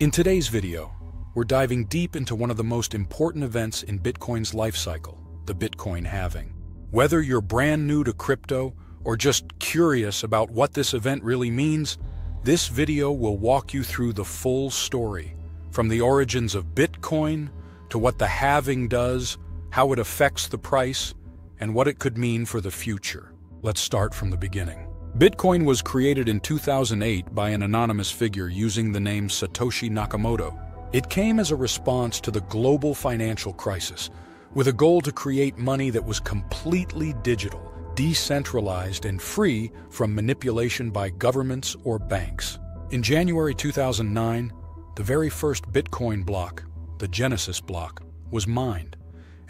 In today's video, we're diving deep into one of the most important events in Bitcoin's life cycle, the Bitcoin halving. Whether you're brand new to crypto or just curious about what this event really means, this video will walk you through the full story, from the origins of Bitcoin to what the halving does, how it affects the price, and what it could mean for the future. Let's start from the beginning. Bitcoin was created in 2008 by an anonymous figure using the name Satoshi Nakamoto. It came as a response to the global financial crisis, with a goal to create money that was completely digital, decentralized, and free from manipulation by governments or banks. In January 2009, the very first Bitcoin block, the Genesis block, was mined,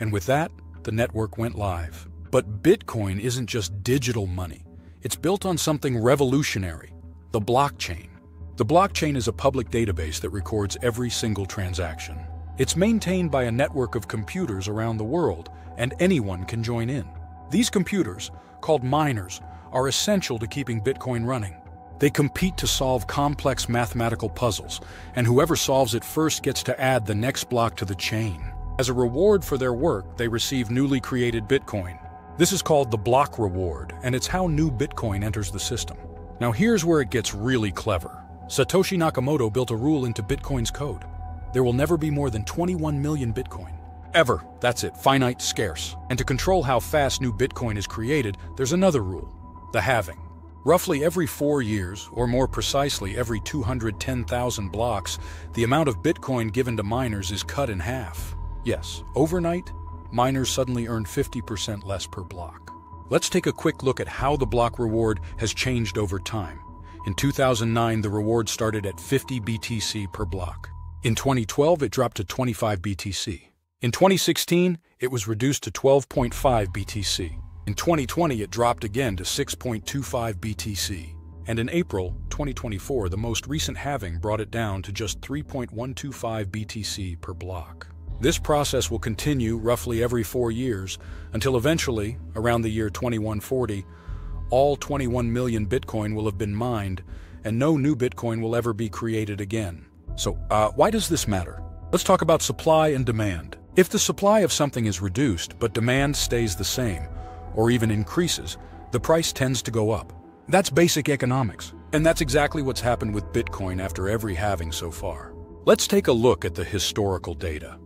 and with that, the network went live. But Bitcoin isn't just digital money. It's built on something revolutionary, the blockchain. The blockchain is a public database that records every single transaction. It's maintained by a network of computers around the world, and anyone can join in. These computers, called miners, are essential to keeping Bitcoin running. They compete to solve complex mathematical puzzles, and whoever solves it first gets to add the next block to the chain. As a reward for their work, they receive newly created Bitcoin, this is called the block reward, and it's how new Bitcoin enters the system. Now here's where it gets really clever. Satoshi Nakamoto built a rule into Bitcoin's code. There will never be more than 21 million Bitcoin. Ever. That's it. Finite, scarce. And to control how fast new Bitcoin is created, there's another rule. The halving. Roughly every four years, or more precisely every 210,000 blocks, the amount of Bitcoin given to miners is cut in half. Yes, overnight, miners suddenly earn 50% less per block. Let's take a quick look at how the block reward has changed over time. In 2009, the reward started at 50 BTC per block. In 2012, it dropped to 25 BTC. In 2016, it was reduced to 12.5 BTC. In 2020, it dropped again to 6.25 BTC. And in April 2024, the most recent halving brought it down to just 3.125 BTC per block. This process will continue roughly every four years until eventually, around the year 2140, all 21 million Bitcoin will have been mined and no new Bitcoin will ever be created again. So, uh, why does this matter? Let's talk about supply and demand. If the supply of something is reduced but demand stays the same, or even increases, the price tends to go up. That's basic economics. And that's exactly what's happened with Bitcoin after every halving so far. Let's take a look at the historical data.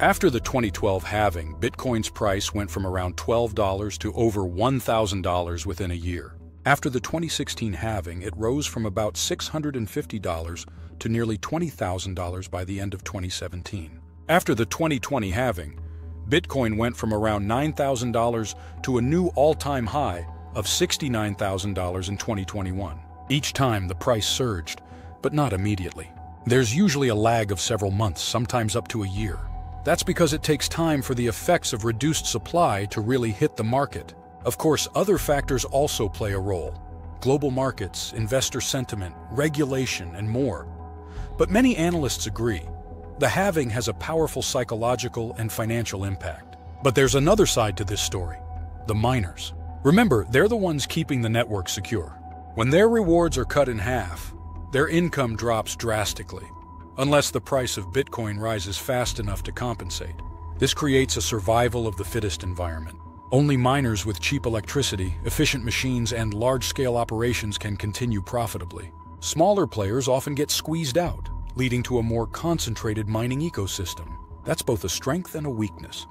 After the 2012 halving, Bitcoin's price went from around $12 to over $1,000 within a year. After the 2016 halving, it rose from about $650 to nearly $20,000 by the end of 2017. After the 2020 halving, Bitcoin went from around $9,000 to a new all-time high of $69,000 in 2021. Each time, the price surged, but not immediately. There's usually a lag of several months, sometimes up to a year. That's because it takes time for the effects of reduced supply to really hit the market. Of course, other factors also play a role. Global markets, investor sentiment, regulation, and more. But many analysts agree, the halving has a powerful psychological and financial impact. But there's another side to this story, the miners. Remember, they're the ones keeping the network secure. When their rewards are cut in half, their income drops drastically unless the price of Bitcoin rises fast enough to compensate. This creates a survival of the fittest environment. Only miners with cheap electricity, efficient machines, and large-scale operations can continue profitably. Smaller players often get squeezed out, leading to a more concentrated mining ecosystem. That's both a strength and a weakness.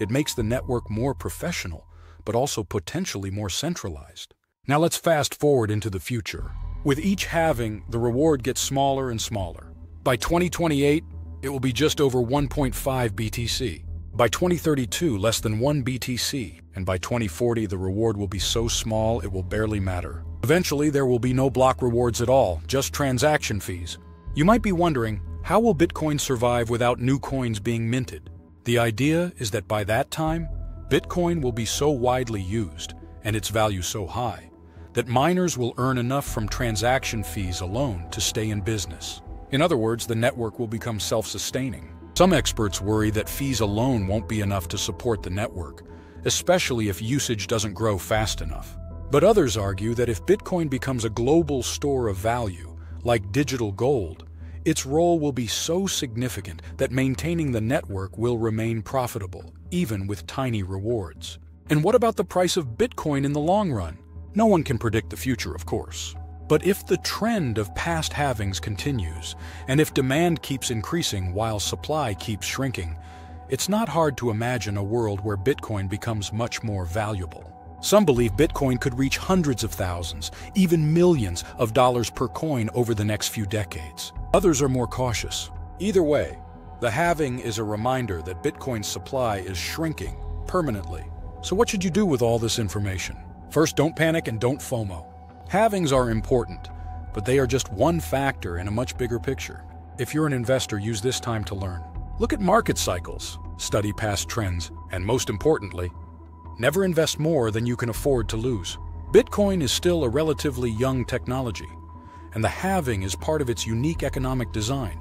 It makes the network more professional, but also potentially more centralized. Now let's fast forward into the future. With each halving, the reward gets smaller and smaller. By 2028, it will be just over 1.5 BTC. By 2032, less than 1 BTC. And by 2040, the reward will be so small it will barely matter. Eventually, there will be no block rewards at all, just transaction fees. You might be wondering, how will Bitcoin survive without new coins being minted? The idea is that by that time, Bitcoin will be so widely used, and its value so high, that miners will earn enough from transaction fees alone to stay in business. In other words, the network will become self-sustaining. Some experts worry that fees alone won't be enough to support the network, especially if usage doesn't grow fast enough. But others argue that if Bitcoin becomes a global store of value, like digital gold, its role will be so significant that maintaining the network will remain profitable, even with tiny rewards. And what about the price of Bitcoin in the long run? No one can predict the future, of course. But if the trend of past halvings continues, and if demand keeps increasing while supply keeps shrinking, it's not hard to imagine a world where Bitcoin becomes much more valuable. Some believe Bitcoin could reach hundreds of thousands, even millions of dollars per coin over the next few decades. Others are more cautious. Either way, the halving is a reminder that Bitcoin's supply is shrinking permanently. So what should you do with all this information? First, don't panic and don't FOMO. Halvings are important, but they are just one factor in a much bigger picture. If you're an investor, use this time to learn. Look at market cycles, study past trends, and most importantly, never invest more than you can afford to lose. Bitcoin is still a relatively young technology, and the halving is part of its unique economic design,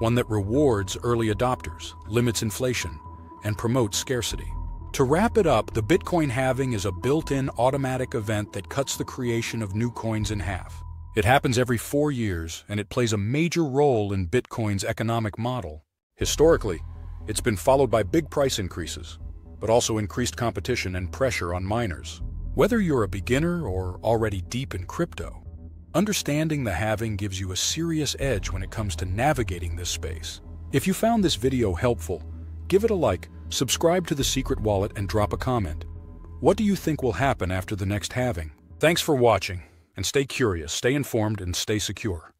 one that rewards early adopters, limits inflation, and promotes scarcity. To wrap it up, the Bitcoin halving is a built-in automatic event that cuts the creation of new coins in half. It happens every four years, and it plays a major role in Bitcoin's economic model. Historically, it's been followed by big price increases, but also increased competition and pressure on miners. Whether you're a beginner or already deep in crypto, understanding the halving gives you a serious edge when it comes to navigating this space. If you found this video helpful, give it a like, subscribe to The Secret Wallet and drop a comment. What do you think will happen after the next halving? Thanks for watching, and stay curious, stay informed, and stay secure.